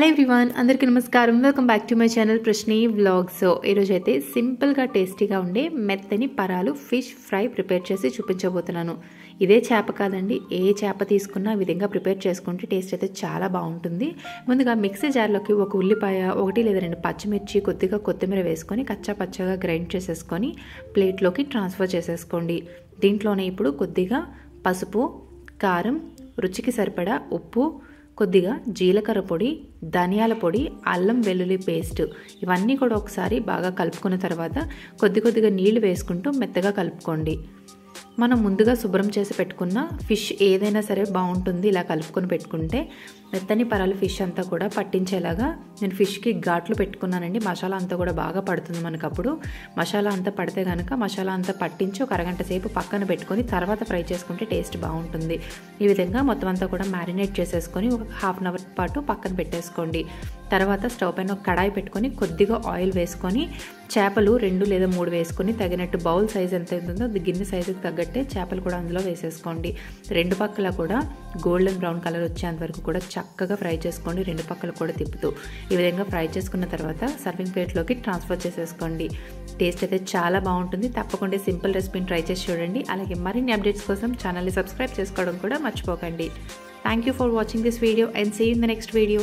Hello everyone అందరికీ నమస్కారం. Welcome back to my channel Prashni vlogs ఈరోజు అయితే సింపుల్గా టేస్టీగా ఉండే మెత్తని పరాలు ఫిష్ ఫ్రై ప్రిపేర్ చేసి చూపించబోతున్నాను. ఇదే చేప కాదండి. ఏ చేప తీసుకున్నా విధంగా ప్రిపేర్ చేసుకుంటే టేస్ట్ అయితే చాలా బాగుంటుంది. ముందుగా మిక్సీ జార్లోకి ఒక ఉల్లిపాయ ఒకటి లేదా రెండు పచ్చిమిర్చి కొద్దిగా కొత్తిమీర వేసుకొని కచ్చా పచ్చగా గ్రైండ్ చేసేసుకొని ప్లేట్లోకి ట్రాన్స్ఫర్ చేసేసుకోండి. దీంట్లోనే ఇప్పుడు కొద్దిగా పసుపు కారం రుచికి సరిపడా ఉప్పు కొద్దిగా జీలకర్ర పొడి ధనియాల పొడి అల్లం వెల్లుల్లి పేస్ట్ ఇవన్నీ కూడా ఒకసారి బాగా కలుపుకున్న తర్వాత కొద్ది కొద్దిగా నీళ్ళు వేసుకుంటూ మెత్తగా కలుపుకోండి. మనం ముందుగా శుభ్రం చేసి పెట్టుకున్న ఫిష్ ఏదైనా సరే బాగుంటుంది ఇలా కలుపుకొని పెట్టుకుంటే మెత్తని పరాలు ఫిష్ అంతా కూడా పట్టించేలాగా నేను ఫిష్కి ఘాట్లు పెట్టుకున్నానండి. మసాలా అంతా కూడా బాగా పడుతుంది మనకు అప్పుడు మసాలా అంతా పడితే కనుక మసాలా అంతా పట్టించి ఒక అరగంట సేపు పక్కన పెట్టుకొని తర్వాత ఫ్రై చేసుకుంటే టేస్ట్ బాగుంటుంది. ఈ విధంగా మొత్తం అంతా కూడా మ్యారినేట్ చేసేసుకొని ఒక హాఫ్ అన్ అవర్ పాటు పక్కన పెట్టేసుకోండి. తర్వాత స్టవ్ పైన ఒక కడాయి పెట్టుకొని కొద్దిగా ఆయిల్ వేసుకొని చేపలు రెండు లేదా మూడు వేసుకొని తగినట్టు బౌల్ సైజ్ ఎంత ఉందో అది గిన్నె సైజుకి తగ్గట్టే చేపలు కూడా అందులో వేసేసుకోండి. రెండు పక్కల కూడా గోల్డెన్ బ్రౌన్ కలర్ వచ్చేంత వరకు కూడా చక్కగా ఫ్రై చేసుకోండి. రెండు పక్కలు కూడా తిప్పుతూ ఈ విధంగా ఫ్రై చేసుకున్న తర్వాత సర్వింగ్ ప్లేట్లోకి ట్రాన్స్ఫర్ చేసేసుకోండి. టేస్ట్ అయితే చాలా బాగుంటుంది. తప్పకుండా సింపుల్ రెసిపీని ట్రై చేసి చూడండి. అలాగే మరిన్ని అప్డేట్స్ కోసం ఛానల్ని సబ్స్క్రైబ్ చేసుకోవడం కూడా మర్చిపోకండి. Thank you for watching this video and see in the next video